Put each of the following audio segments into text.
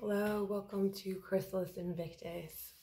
Hello, welcome to Chrysalis Invictus.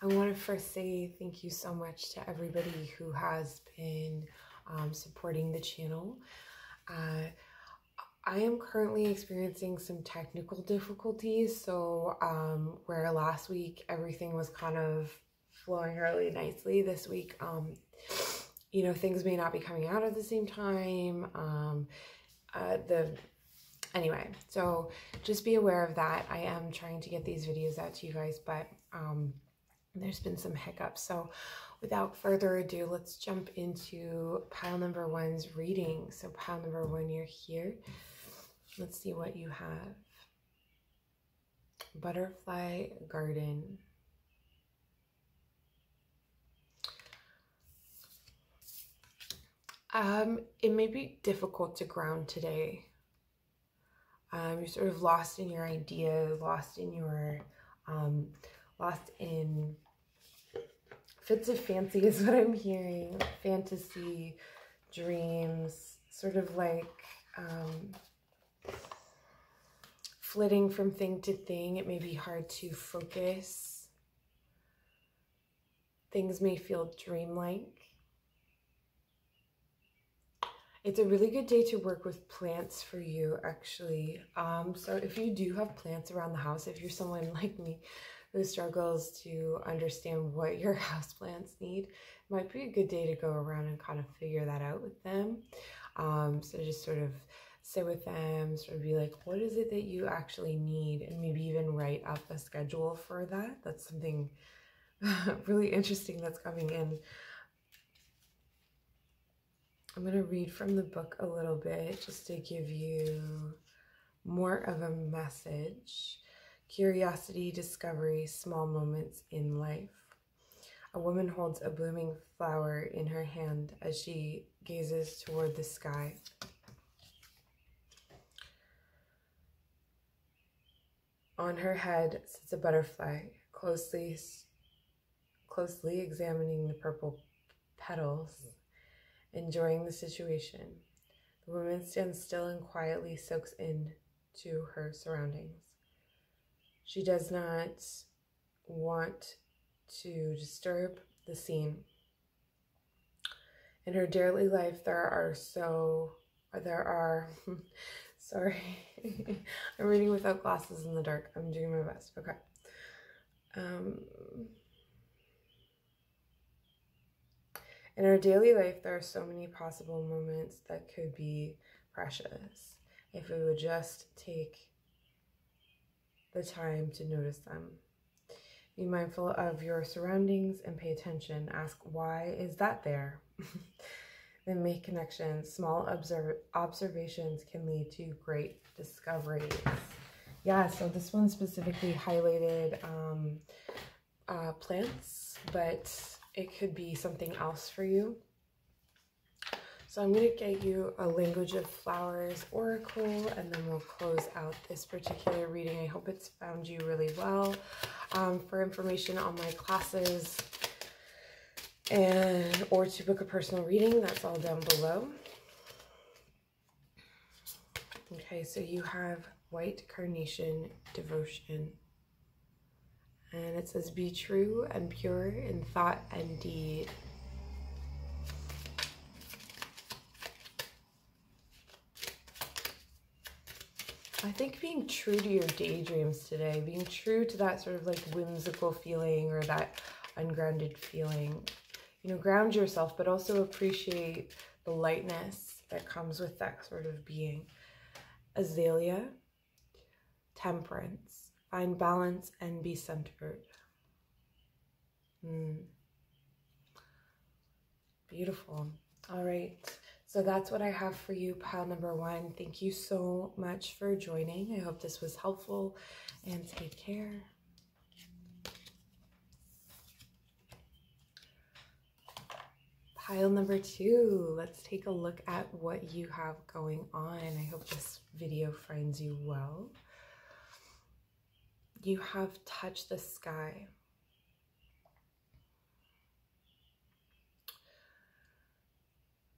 I want to first say thank you so much to everybody who has been um, supporting the channel. Uh, I am currently experiencing some technical difficulties, so um, where last week everything was kind of flowing really nicely, this week, um, you know, things may not be coming out at the same time. Um, uh, the anyway, so just be aware of that. I am trying to get these videos out to you guys, but um, there's been some hiccups. So without further ado, let's jump into pile number one's reading. So pile number one, you're here. Let's see what you have. Butterfly Garden. Um, it may be difficult to ground today. Um, you're sort of lost in your ideas, lost in your, um, lost in fits of fancy is what I'm hearing. Fantasy, dreams, sort of like um, flitting from thing to thing. It may be hard to focus. Things may feel dreamlike. It's a really good day to work with plants for you, actually. Um, so if you do have plants around the house, if you're someone like me who struggles to understand what your house plants need, it might be a good day to go around and kind of figure that out with them. Um, so just sort of sit with them, sort of be like, what is it that you actually need? And maybe even write up a schedule for that. That's something really interesting that's coming in I'm going to read from the book a little bit just to give you more of a message. Curiosity, discovery, small moments in life. A woman holds a blooming flower in her hand as she gazes toward the sky. On her head sits a butterfly, closely, closely examining the purple petals enjoying the situation. The woman stands still and quietly soaks in to her surroundings. She does not want to disturb the scene. In her daily life, there are so, there are, sorry, I'm reading without glasses in the dark. I'm doing my best. Okay. Um, In our daily life, there are so many possible moments that could be precious if we would just take the time to notice them. Be mindful of your surroundings and pay attention. Ask, why is that there? then make connections. Small observ observations can lead to great discoveries. Yeah, so this one specifically highlighted um, uh, plants, but it could be something else for you. So I'm going to get you a Language of Flowers Oracle, and then we'll close out this particular reading. I hope it's found you really well. Um, for information on my classes and or to book a personal reading, that's all down below. Okay, so you have White Carnation Devotion. And it says, Be true and pure in thought and deed. I think being true to your daydreams today, being true to that sort of like whimsical feeling or that ungrounded feeling, you know, ground yourself, but also appreciate the lightness that comes with that sort of being. Azalea, temperance. Find balance and be centered. Mm. Beautiful. All right. So that's what I have for you, pile number one. Thank you so much for joining. I hope this was helpful and take care. Pile number two, let's take a look at what you have going on. I hope this video finds you well you have touched the sky.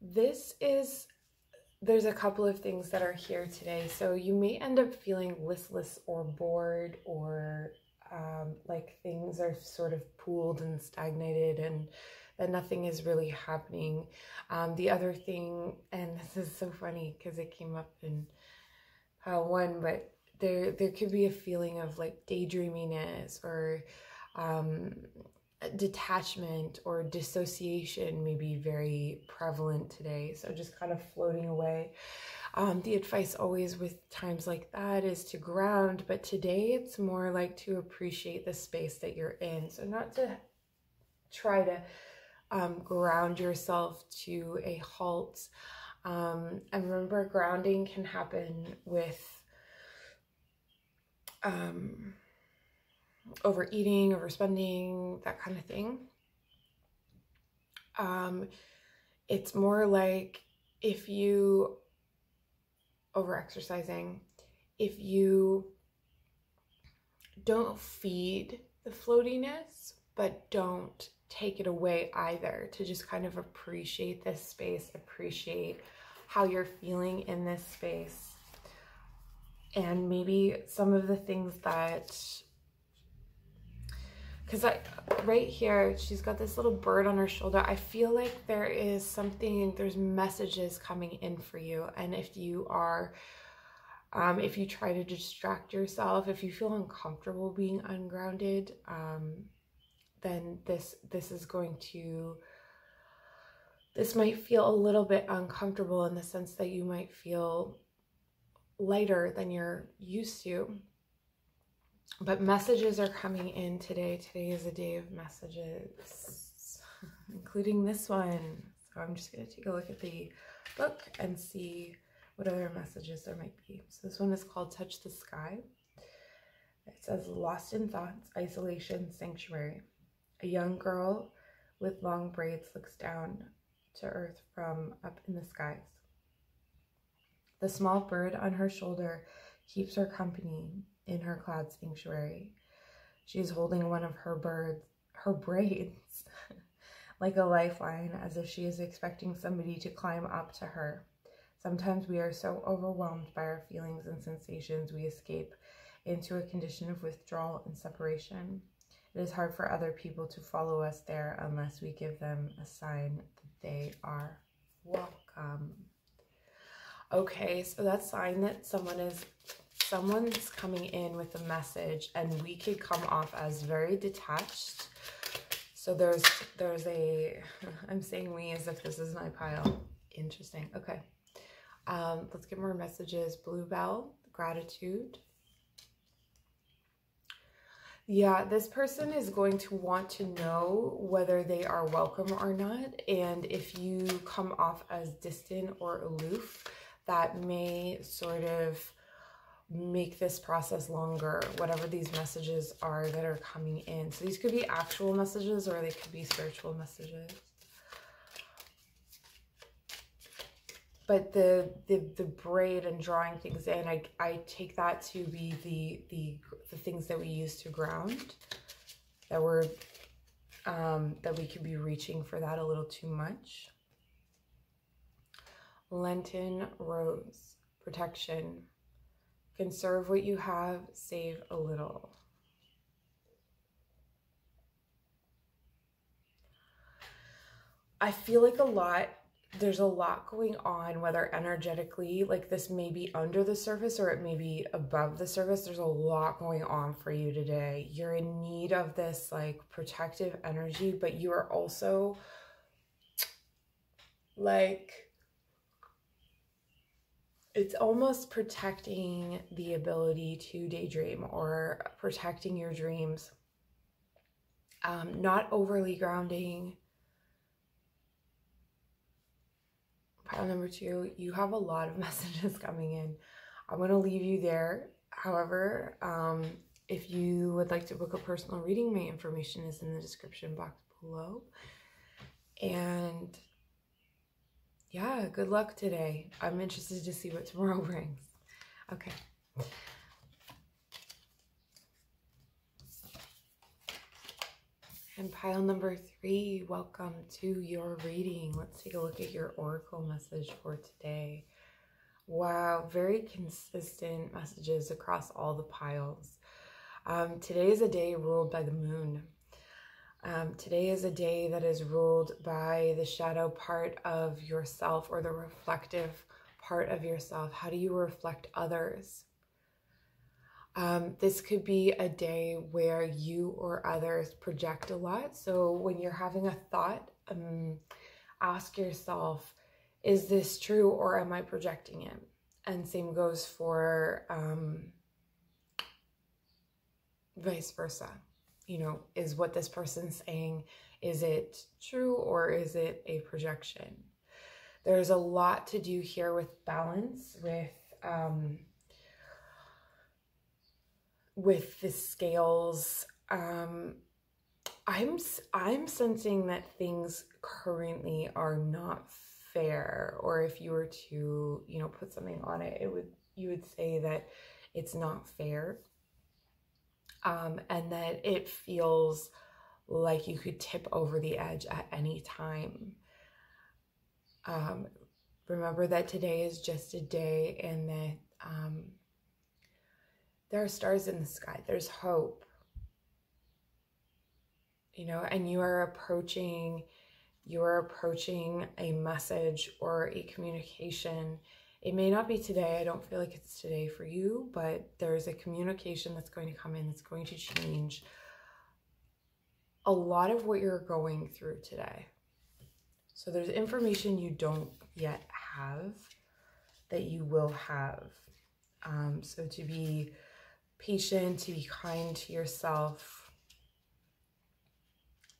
This is there's a couple of things that are here today. So you may end up feeling listless or bored or um, like things are sort of pooled and stagnated and that nothing is really happening. Um, the other thing, and this is so funny because it came up in uh, one, but there there could be a feeling of like daydreaminess or um, detachment or dissociation may be very prevalent today. So just kind of floating away. Um, the advice always with times like that is to ground, but today it's more like to appreciate the space that you're in. So not to try to um, ground yourself to a halt. Um, and remember, grounding can happen with um, overeating, overspending, that kind of thing. Um, it's more like if you over exercising, if you don't feed the floatiness, but don't take it away either, to just kind of appreciate this space, appreciate how you're feeling in this space. And maybe some of the things that because I right here she's got this little bird on her shoulder. I feel like there is something there's messages coming in for you. And if you are um, if you try to distract yourself if you feel uncomfortable being ungrounded um, then this this is going to this might feel a little bit uncomfortable in the sense that you might feel lighter than you're used to but messages are coming in today. Today is a day of messages, including this one. So I'm just going to take a look at the book and see what other messages there might be. So this one is called Touch the Sky. It says, Lost in Thoughts, Isolation, Sanctuary. A young girl with long braids looks down to earth from up in the skies. The small bird on her shoulder keeps her company in her cloud sanctuary. She's holding one of her birds, her braids, like a lifeline, as if she is expecting somebody to climb up to her. Sometimes we are so overwhelmed by our feelings and sensations, we escape into a condition of withdrawal and separation. It is hard for other people to follow us there unless we give them a sign that they are welcome. Okay, so that sign that someone is someone's coming in with a message and we could come off as very detached. So there's there's a I'm saying we as if this is my pile. Interesting. Okay. Um, let's get more messages. Bluebell, gratitude. Yeah, this person is going to want to know whether they are welcome or not. And if you come off as distant or aloof, that may sort of make this process longer, whatever these messages are that are coming in. So these could be actual messages or they could be spiritual messages. But the, the, the braid and drawing things in, I, I take that to be the, the, the things that we use to ground, that we're, um, that we could be reaching for that a little too much. Lenten rose, protection, Conserve what you have, save a little. I feel like a lot, there's a lot going on, whether energetically, like this may be under the surface or it may be above the surface. There's a lot going on for you today. You're in need of this like protective energy, but you are also like it's almost protecting the ability to daydream or protecting your dreams. Um, not overly grounding. Pile number two, you have a lot of messages coming in. I'm going to leave you there. However, um, if you would like to book a personal reading, my information is in the description box below. And yeah, good luck today. I'm interested to see what tomorrow brings. Okay. And pile number three, welcome to your reading. Let's take a look at your oracle message for today. Wow, very consistent messages across all the piles. Um, today is a day ruled by the moon. Um, today is a day that is ruled by the shadow part of yourself or the reflective part of yourself. How do you reflect others? Um, this could be a day where you or others project a lot. So when you're having a thought, um, ask yourself, is this true or am I projecting it? And same goes for um, vice versa. You know, is what this person's saying, is it true or is it a projection? There's a lot to do here with balance, with um, with the scales. Um, I'm I'm sensing that things currently are not fair or if you were to you know put something on it it would you would say that it's not fair um, and that it feels like you could tip over the edge at any time um, remember that today is just a day and that um, there are stars in the sky there's hope you know and you are approaching you're approaching a message or a communication. It may not be today. I don't feel like it's today for you, but there's a communication that's going to come in that's going to change a lot of what you're going through today. So there's information you don't yet have that you will have. Um, so to be patient, to be kind to yourself,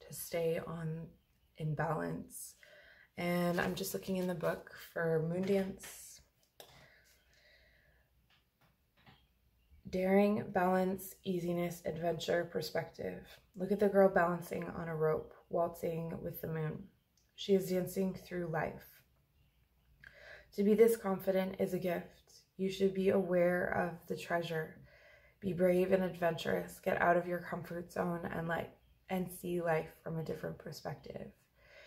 to stay on in balance. And I'm just looking in the book for moon dance. Daring, balance, easiness, adventure, perspective. Look at the girl balancing on a rope, waltzing with the moon. She is dancing through life. To be this confident is a gift. You should be aware of the treasure. Be brave and adventurous. Get out of your comfort zone and let and see life from a different perspective.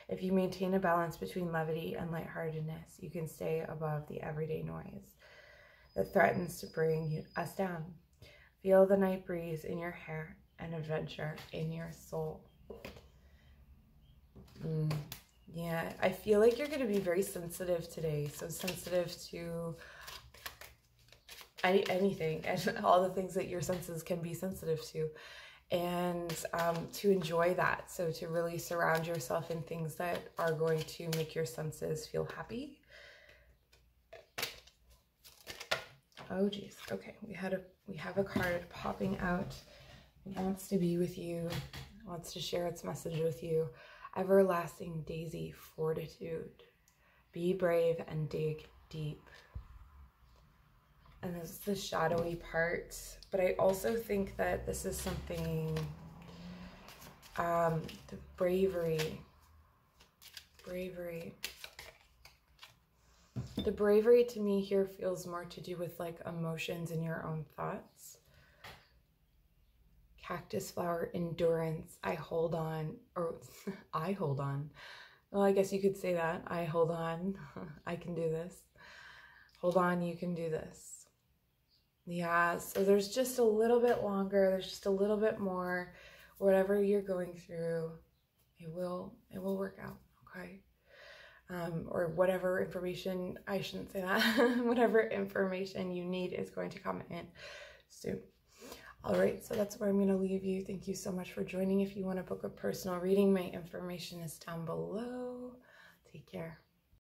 If you maintain a balance between levity and lightheartedness, you can stay above the everyday noise that threatens to bring us down. Feel the night breeze in your hair and adventure in your soul. Mm, yeah, I feel like you're going to be very sensitive today. So sensitive to any, anything and all the things that your senses can be sensitive to and um, to enjoy that. So to really surround yourself in things that are going to make your senses feel happy. Oh geez. Okay, we had a we have a card popping out. It wants to be with you, wants to share its message with you. Everlasting daisy fortitude. Be brave and dig deep. And this is the shadowy part but I also think that this is something, um, the bravery, bravery. The bravery to me here feels more to do with like emotions and your own thoughts. Cactus flower endurance. I hold on, or I hold on. Well, I guess you could say that. I hold on. I can do this. Hold on, you can do this. Yeah, so there's just a little bit longer, there's just a little bit more. Whatever you're going through, it will it will work out, okay? Um, or whatever information, I shouldn't say that, whatever information you need is going to come in soon. All right, so that's where I'm going to leave you. Thank you so much for joining. If you want to book a personal reading, my information is down below. Take care.